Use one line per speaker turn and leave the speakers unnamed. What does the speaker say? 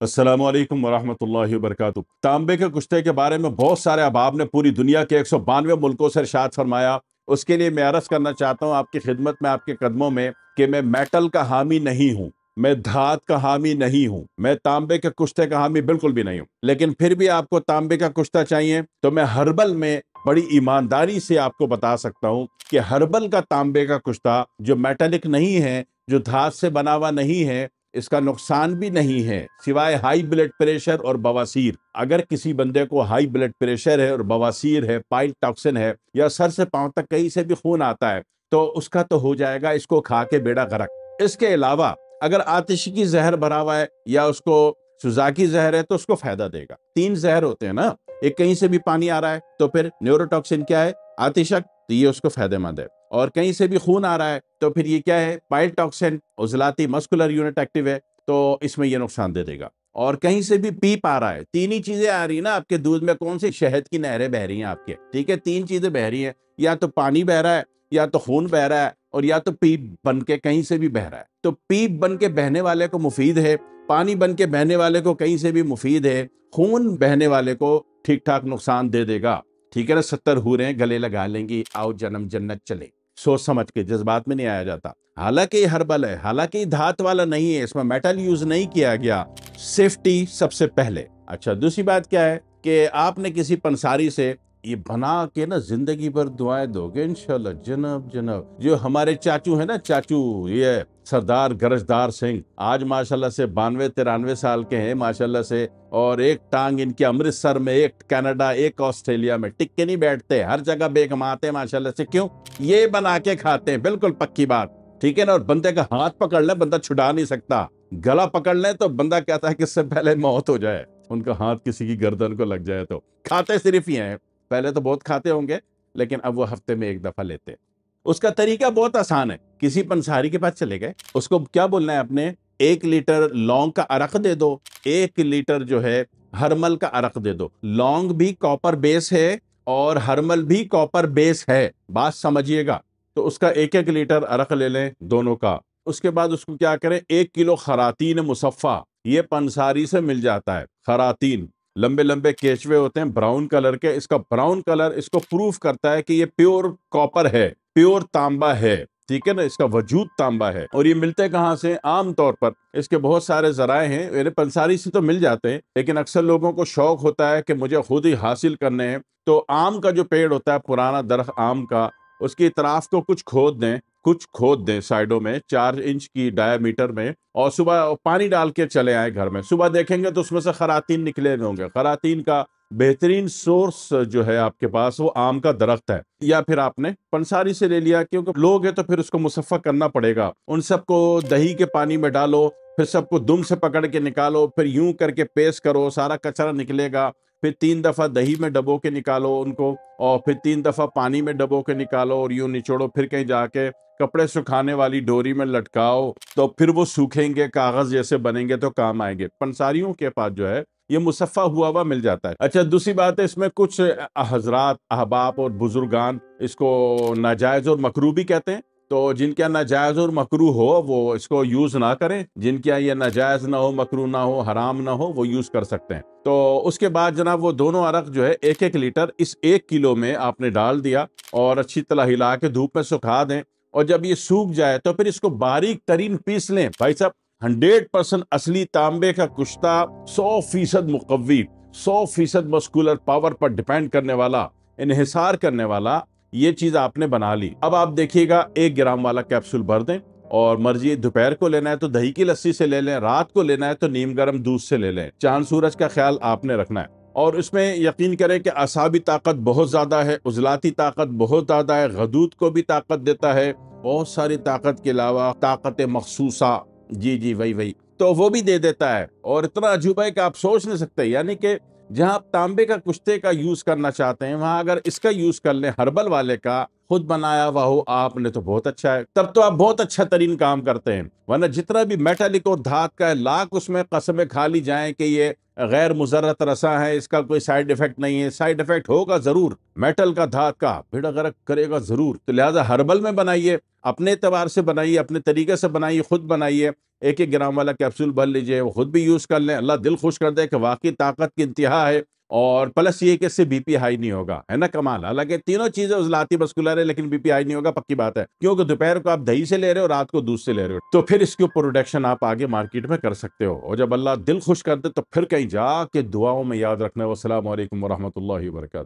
अस्सलाम वालेकुम वरहमतुल्लाहि वबरकातुहू। तांबे के कुश्ते के बारे में बहुत सारे अहबाब ने पूरी दुनिया के एक सौ बानवे मुल्कों से इरशाद फरमाया। उसके लिए मैं अर्ज़ करना चाहता हूँ, आपकी खिदमत में, आपके कदमों में कि मैं मेटल का हामी नहीं हूँ, मैं धात का हामी नहीं हूँ, मैं तांबे के कुश्ते का हामी बिल्कुल भी नहीं हूँ। लेकिन फिर भी आपको तांबे का कुश्ता चाहिए तो मैं हर्बल में बड़ी ईमानदारी से आपको बता सकता हूँ कि हर्बल का तांबे का कुश्ता जो मेटेलिक नहीं है, जो धात से बना हुआ नहीं है इसका नुकसान भी नहीं है, सिवाय हाई ब्लड प्रेशर और बवासीर। अगर किसी बंदे को हाई ब्लड प्रेशर है और बवासीर है पाइल टॉक्सिन है, या सर से पाँव तक कहीं से भी खून आता है तो उसका तो हो जाएगा इसको खा के बेड़ा गरक। इसके अलावा, अगर आतिशी की जहर भरा हुआ है, या उसको सुजाकी जहर है तो उसको फ़ायदा देगा। तीन जहर होते हैं ना, एक कहीं से भी पानी आ रहा है तो फिर न्यूरोटॉक्सिन क्या है? आतिशक तो ये उसको फ़ायदेमंद है और कहीं से भी खून आ रहा है तो फिर ये क्या है? पाइल टॉक्सिन उजलाती मस्कुलर यूनिट एक्टिव है तो इसमें यह नुकसान दे देगा। और कहीं से भी पीप आ रहा है, तीन ही चीज़ें आ रही है ना आपके दूध में, कौन सी? शहद की नहरें बह रही हैं आपके, ठीक है? तीन चीज़ें बह रही हैं, या तो पानी बह रहा है, या तो खून बह रहा है, और या तो पीप बन के कहीं से भी बह रहा है। तो पीप बन के बहने वाले को मुफीद है, पानी बन के बहने वाले को कहीं से भी मुफीद है, खून बहने वाले को ठीक ठाक नुकसान दे देगा। ठीक है ना, सत्तर हो रहे हैं, गले लगा लेंगे, आओ जन्म जन्नत चले। सोच समझ के, जज्बात में नहीं आया जाता। हालाँकि हर्बल है, हालाँकि धात वाला नहीं है, इसमें मेटल यूज़ नहीं किया गया। सेफ्टी सबसे पहले। अच्छा दूसरी बात क्या है कि आपने किसी पंसारी से ये बना के ना ज़िंदगी भर दुआएँ दोगे इंशाल्लाह। जनाब जनाब, जो हमारे चाचू है ना, चाचू, ये सरदार गरजदार सिंह, आज माशाल्लाह से बानवे, तिरानवे साल के हैं माशाल्लाह से, और एक टांग इनके अमृतसर में, एक कनाडा, एक ऑस्ट्रेलिया में टिक के नहीं बैठते, हर जगह बेकमाते माशाल्लाह से। क्यों? ये बना के खाते हैं, बिल्कुल पक्की बात, ठीक है ना? और बंदे का हाथ पकड़ ले, बंदा छुड़ा नहीं सकता, गला पकड़ ले तो बंदा कहता है कि इससे पहले मौत हो जाए, उनका हाथ किसी की गर्दन को लग जाए तो। खाते सिर्फ़ ही हैं। पहले तो बहुत खाते होंगे, लेकिन अब वो हफ़्ते में एक दफ़ा लेते हैं। उसका तरीका बहुत आसान है। किसी पंसारी के पास चले गए, उसको क्या बोलना है अपने? एक लीटर लौंग का अरक दे दो। एक लीटर जो है, हरमल का अरक दे दो। लौंग भी कॉपर बेस है और हरमल भी कॉपर बेस है। बात समझिएगा। तो उसका एक एक लीटर अरक ले लें दोनों का। उसके बाद उसको क्या करें? एक किलो खरातीन मुसफ़ा ये पंसारी से मिल जाता है, खरातीन। लंबे लंबे केचवे होते हैं, ब्राउन कलर के। इसका ब्राउन कलर इसको प्रूफ करता है कि ये प्योर कॉपर है, प्योर तांबा है, ठीक है ना? इसका वजूद तांबा है। और ये मिलते कहाँ से? आम तौर पर। इसके बहुत सारे जराए हैं मेरे पंसारी से तो मिल जाते हैं, लेकिन अक्सर लोगों को शौक होता है कि मुझे खुद ही हासिल करने हैं। तो आम का जो पेड़ होता है, पुराना दरख आम का उसकी इतराफ को कुछ खोद दें, कुछ खोद दें साइडों में, चार इंच की डायमीटर में और सुबह पानी डाल के चले आए घर में। सुबह देखेंगे तो उसमें से खरातीन निकले होंगे। खरातीन का बेहतरीन सोर्स जो है आपके पास, वो आम का दरख्त है। या फिर आपने पंसारी से ले लिया, क्योंकि लोग है तो फिर उसको मुसफ़ा करना पड़ेगा। उन सबको दही के पानी में डालो, फिर सबको दुम से पकड़ के निकालो, फिर यूँ करके पेश करो, सारा कचरा निकलेगा। फिर तीन दफ़ा दही में डबो के निकालो उनको, और फिर तीन दफ़ा पानी में डबो के निकालो और यूँ निचोड़ो, फिर कहीं जाके कपड़े सुखाने वाली डोरी में लटकाओ तो फिर वो सूखेंगे, कागज़ जैसे बनेंगे तो काम आएँगे। पंसारियों के पास जो है, ये मुसफ़ा हुआ हुआ मिल जाता है। अच्छा दूसरी बात है, इसमें कुछ हजरात, अहबाब और बुजुर्गान इसको नाजायज़ और मकरू भी कहते हैं। तो जिनके यहाँ नाजायज़ और मकरू हो, वो इसको यूज़ ना करें। जिनके यहाँ ये नाजायज़ ना हो, मकरू ना हो, हराम ना हो, वो यूज़ कर सकते हैं। तो उसके बाद जनाब वो दोनों अरक जो है एक एक लीटर इस एक किलो में आपने डाल दिया और अच्छी तरह हिला के धूप में सुखा दें। और जब ये सूख जाए तो फिर इसको बारीक तरीन पीस लें। भाई साहब, हंड्रेड परसेंट असली तांबे का कुश्ता सौ फ़ीसद मुकवी सौ फ़ीसद मस्कुलर पावर पर डिपेंड करने वाला इन्हिसार करने वाला ये चीज़ आपने बना ली। अब आप देखिएगा, एक ग्राम वाला कैप्सूल भर दें और मर्ज़ी, दोपहर को लेना है तो दही की लस्सी से ले लें, रात को लेना है तो नीम गर्म दूध से ले लें। चाँद सूरज का ख्याल आपने रखना है। और इसमें यकीन करें कि असाबी ताकत बहुत ज़्यादा है, उजलाती ताकत बहुत ज़्यादा है, गदूद को भी ताकत देता है। बहुत सारी ताकत के अलावा ताकत मखसूसा। जी जी, वही वही। तो वो भी दे देता है। और इतना अजूबा है कि आप सोच नहीं सकते। यानी कि जहाँ आप तांबे का कुश्ते का यूज़ करना चाहते हैं, वहाँ अगर इसका यूज़ कर लें, हर्बल वाले का, खुद बनाया हुआ हो, आपने तो बहुत अच्छा है। तब तो आप बहुत अच्छा तरीन काम करते हैं। वरना जितना भी मेटालिक और धात का है, लाख उसमें कसमें खा ली जाए कि ये गैर मुजरत रसा है, इसका कोई साइड इफ़ेक्ट नहीं है। साइड इफ़ेक्ट होगा ज़रूर मेटल का, धात का, भिड़ा गर्क करेगा ज़रूर। तो लिहाजा हर्बल में बनाइए, अपने एतबार से बनाइए, अपने तरीके से बनाइए, खुद बनाइए। एक एक ग्राम वाला कैप्सूल भर लीजिए, वो खुद भी यूज़ कर लें। अल्लाह दिल खुश कर दे कि वाकई ताकत की इंतहा है और प्लस ये कि इससे बीपी हाई नहीं होगा। है ना कमाल? हालाँकि तीनों चीज़ें उजलाती मस्कुलर है, लेकिन बीपी हाई नहीं होगा, पक्की बात है। क्योंकि दोपहर को आप दही से ले रहे हो, रात को दूध से ले रहे हो। तो फिर इसके ऊपर प्रोडक्शन आप आगे मार्केट में कर सकते हो। और जब अल्लाह दिल खुश कर दे तो फिर कहीं जा के दुआओं में याद रखना। वसलाम वरहमल वर्का